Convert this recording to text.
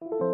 you